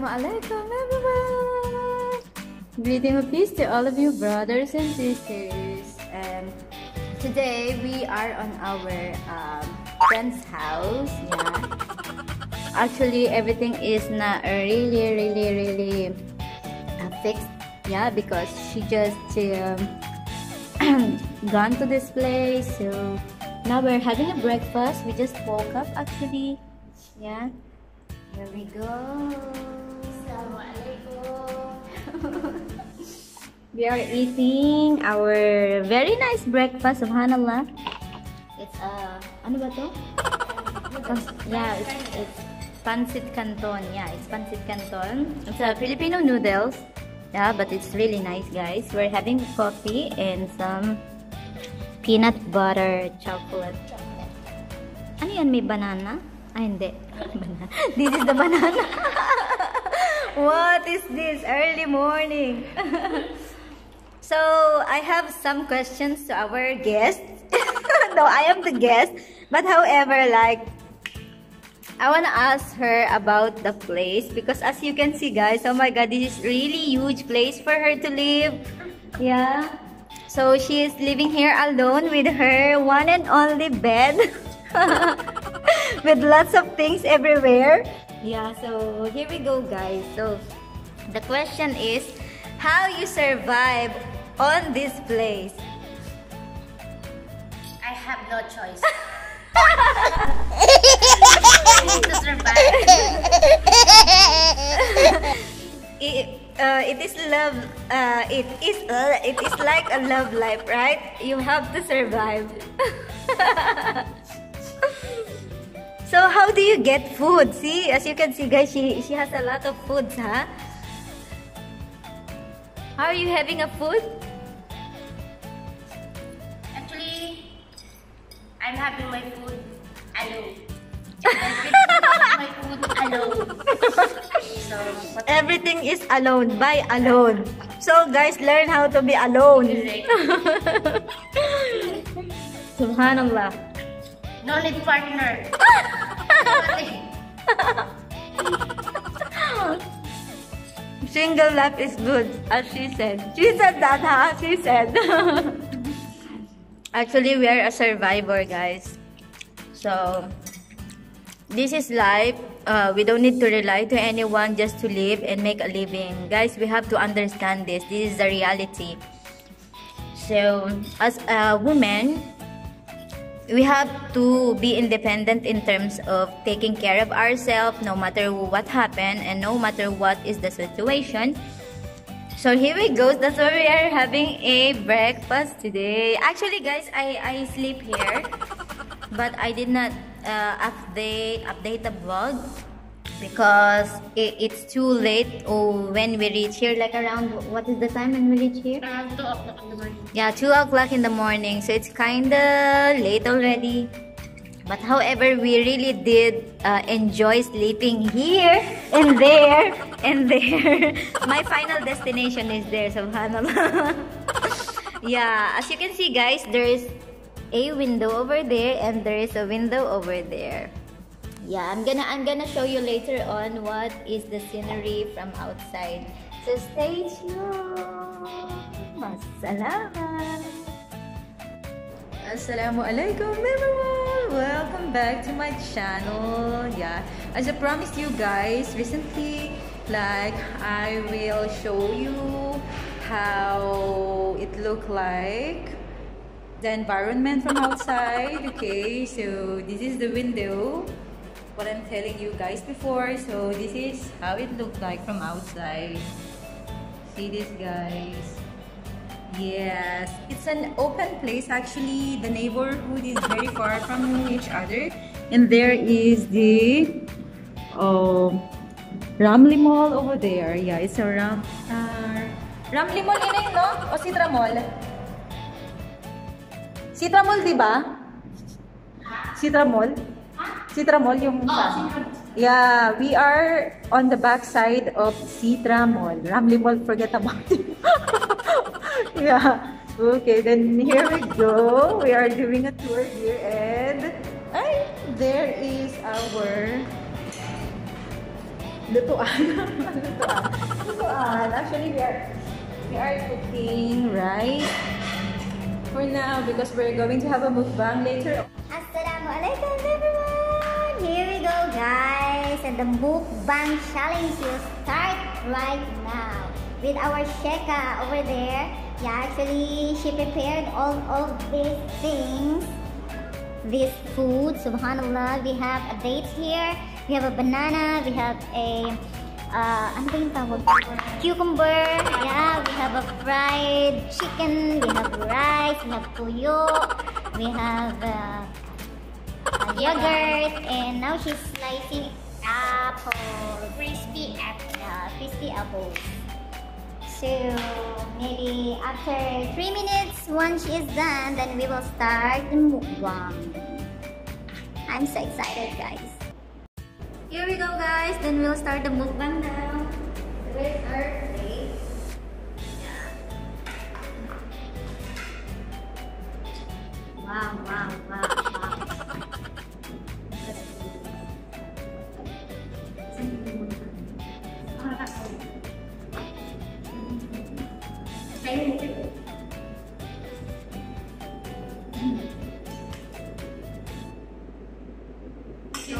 Assalamualaikum everyone! Greeting of peace to all of you brothers and sisters. Um, today we are on our um, friend's house. Yeah. Actually, everything is not really, really, really uh, fixed. Yeah, because she just um, gone to this place. So now we're having a breakfast. We just woke up actually. Yeah. Here we go. we are eating our very nice breakfast, subhanallah. It's uh, ano ba to? Yeah, it's, it's pancit canton. Yeah, it's pancit canton. It's a Filipino noodles. Yeah, but it's really nice, guys. We're having coffee and some peanut butter chocolate. Ano yan? May banana? Ah, hindi. This is the banana. what is this? Early morning. so, I have some questions to our guest. no, I am the guest. But however, like, I want to ask her about the place because as you can see guys, oh my god, this is really huge place for her to live. Yeah. So she is living here alone with her one and only bed. with lots of things everywhere. Yeah, so here we go guys. So the question is how you survive on this place? I have no choice. I need to survive. It, uh, it is love uh, it is uh, it is like a love life, right? You have to survive. so how do you get food? See, as you can see guys, she she has a lot of foods, huh? How are you having a food? Actually, I'm having my food alone. My food alone. So, Everything is alone, by alone. So guys, learn how to be alone. Subhanallah. No need partner. Single life is good, as she said. She said that, huh? She said. Actually, we are a survivor, guys. So, this is life. Uh, we don't need to rely to anyone just to live and make a living. Guys, we have to understand this. This is the reality. So, as a woman, we have to be independent in terms of taking care of ourselves no matter what happened and no matter what is the situation. So here we go. That's why we are having a breakfast today. Actually guys i i sleep here but i did not uh, update update the vlog because it, it's too late oh, when we reach here like around what is the time when we reach here Around 2 o'clock in the morning. yeah, 2 o'clock in the morning. So it's kind of late already. But however, we really did uh, enjoy sleeping here and there and there. My final destination is there, subhanAllah. yeah, as you can see guys, there is a window over there and there is a window over there. Yeah, I'm gonna I'm gonna show you later on what is the scenery from outside. So stay tuned. Masalamat. Assalamualaikum everyone! Welcome back to my channel. Yeah, as I promised you guys recently, like I will show you how it look like the environment from outside. Okay, so this is the window. What I'm telling you guys before. So this is how it looked like from outside. See this guys. Yes, it's an open place actually. The neighborhood is very far from each other. And there is the uh, Ramli Mall over there. Yeah, it's a Ram... Uh, Ramli Mall yun eh, no? O Citra Mall? Citra Mall, di ba? Citra Mall? Sitra Mall yung... Ah, yeah, we are on the back side of Sitra Mall. Ramli Mall, forget about it. yeah. Okay, then here we go. We are doing a tour here and ay, there is our lutuan. lutuan. Lutuan. Actually, we are, we are cooking rice for now because we're going to have a mukbang later. Assalamualaikum everyone! Here we go guys! And the mukbang challenge will start right now with our Sheka over there. Yeah, actually she prepared all of these things. This food, subhanallah. We have a date here. We have a banana. We have a uh, ano yung tawag? Cucumber. Yeah, we have a fried chicken. We have rice. We have tuyo. We have uh, yogurt. And now she's slicing apple. Crispy apple. Yeah, uh, crispy apples. So maybe after three minutes, once she is done, then we will start the mukbang. I'm so excited, guys. Here we go, guys. Then we'll start the mukbang now. Where's our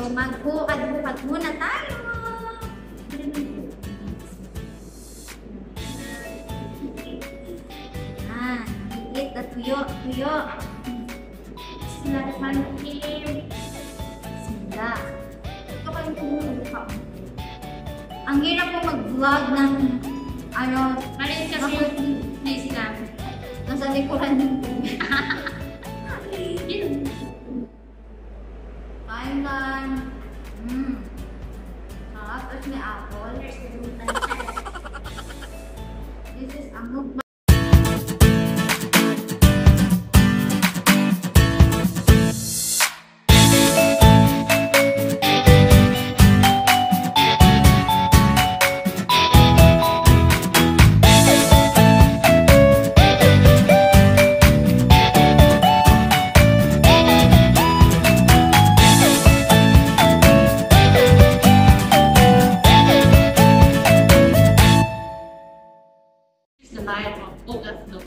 So, magbukad-bukad muna tayo. Ah, higit na tuyo, tuyo. Bismillahirrahmanirrahim. Sila. Ito kayo tumulong Ang hirap po mag-vlog ng ano, Maliit kasi place namin. nasa likuran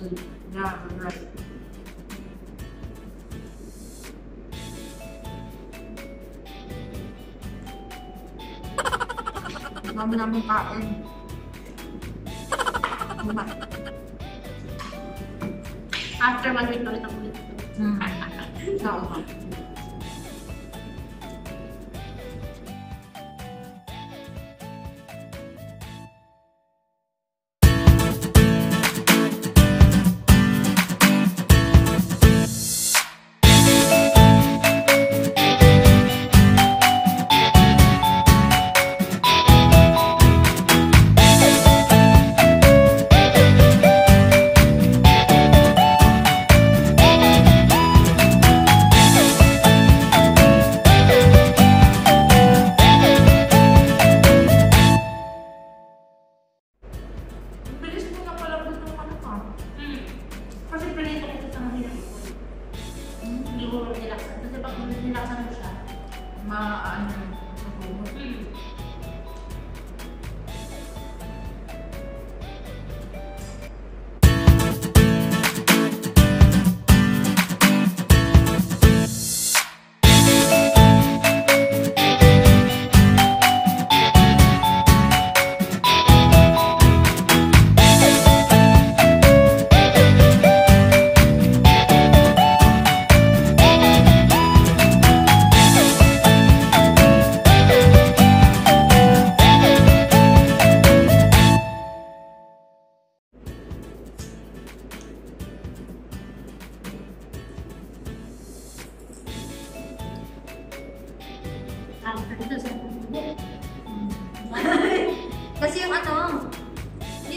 doon. Yeah, right. Dami namin kain. Diba? After one week ulit ang ulit. Hmm. Oo.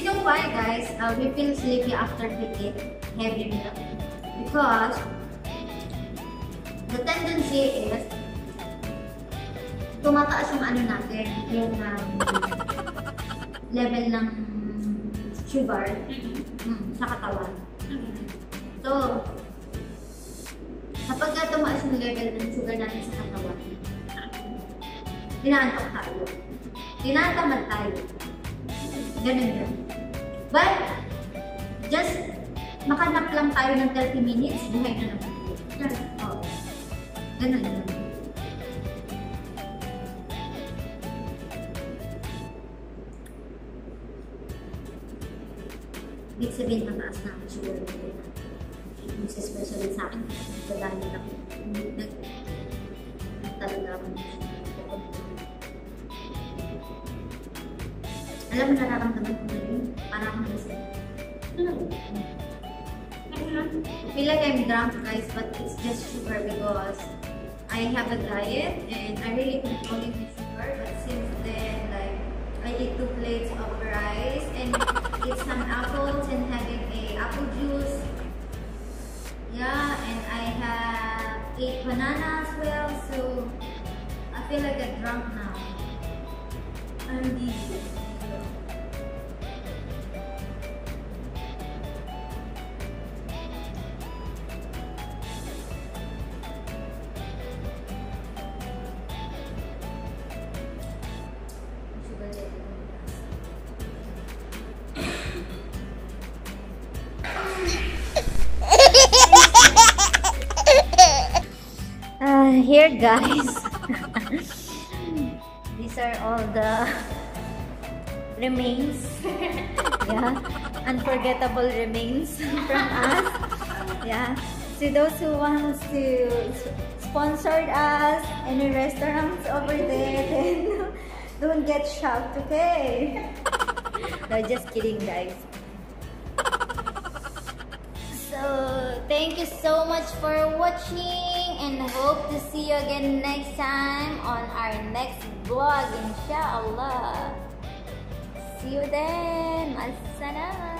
Know why guys, uh, we feel sleepy after we eat heavy meal? Because the tendency is tumataas yung ano natin, yung um, level ng sugar mm, sa katawan. So, kapag ka tumaas yung level ng sugar natin sa katawan, inaantok tayo. tinatamad tayo. Ganun yun. But, just makanap lang tayo ng 30 minutes, buhay na naman. Yan. Oh. Ganun yun. Ibig sabihin, mataas na ang sugar level natin. Mas especially sa akin, dadali ako. Nag, talaga ako. Alam mo, nararamdaman ko feel like I'm drunk, guys, but it's just sugar because I have a diet and I really controlling my sugar. But since then, like, I eat two plates of rice and eat some apples and having a apple juice. Yeah, and I have eight banana as well, so I feel like a drunk now. I'm dizzy. Guys. These are all the remains. yeah. Unforgettable remains from us. Yeah. To those who wants to s- sponsor us, any restaurants over there, then don't get shocked, okay? no, just kidding guys. Thank you so much for watching and hope to see you again next time on our next vlog, inshallah. See you then. Massalam. Cheers.